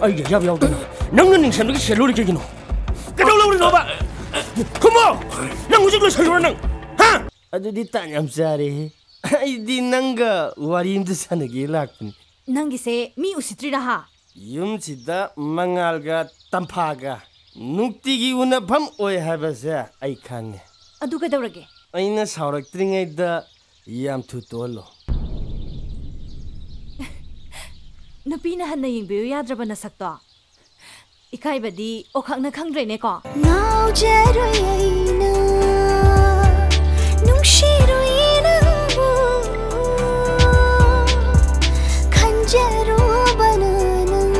아이고, 야, 야, 낭는 인생 이게 셀로리 저기노. 그다음에 우리 너봐. 고모, 낭 우주로 셀로랑, 하? 아주 니 따냠살이. 아이 니 낭가 우리 힘들 사는 게 락군. 낭기세 미 우시드리라하. 욤치다 망알가 땀파가 눅띠기 우나 밤 오해 하바세 아이 칸네. 아두가 더러게. 아이나 사오락드링에다 이암 투 돌로. ꯅꯨꯄꯤꯅ ꯍꯟꯅ ꯌꯦꯡꯕꯤꯌꯨ ꯌꯥꯗ꯭ꯔꯕ ꯅꯁꯛꯇꯣ ꯏꯀꯥꯏꯕꯗꯤ ꯑꯣꯈꯛꯅ ꯈꯪꯗ꯭ꯔꯦꯅꯦꯀꯣ ꯉꯥꯎꯖꯔꯣꯏ ꯑꯩꯅ ꯅꯨꯡꯁꯤꯔꯣꯏ ꯅꯪꯕꯨ ꯈꯟꯖꯔꯨꯕꯅ ꯅꯪ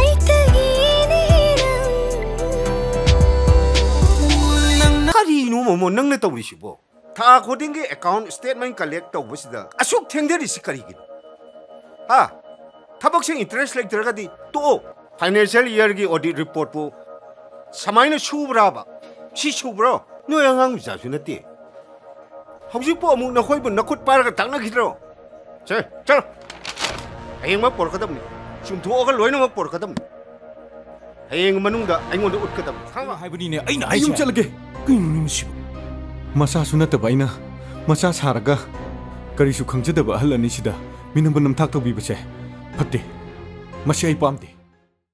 ꯑꯩꯇꯒꯤꯅꯤ ꯅꯪ ꯀꯔꯤꯅꯣ ꯃꯣꯃꯣ ꯅꯪꯅ ꯇꯧꯔꯤꯁꯤꯕꯣ ꯊꯥ ꯈꯨꯗꯤꯡꯒꯤ ꯑꯦꯀꯥꯎꯟ ꯁ꯭ꯇꯦꯠꯃꯦꯟ ꯀꯂꯦꯛ ꯇꯧꯕꯁꯤꯗ ꯑꯁꯨꯛ ꯊꯦꯡꯊꯔꯤꯁꯤ ꯀꯔꯤꯒꯤꯅꯣ Ah, tabak sing interest like terga di to financial year gi audit report po samay na shubra ba si shubra no yang ang sa suna ti hawsi po amuk na khoy bun na khut par ga tang na khidro che chal ayeng ma por kadam ni sum thu ogal loy na ma por kadam ayeng manung da aingon da ut kadam sang hai bani ne aina ayum chal ge kin nim shi masa suna ta baina masa sarga kari su khangja da ba hal ani sida ꯃꯤꯅꯝꯕ ꯅꯝꯊꯥꯛ ꯇꯧꯕꯤꯕꯁꯦ ꯐꯠꯇꯦ ꯃꯁꯤ ꯑꯩ ꯄꯥꯝꯗꯦ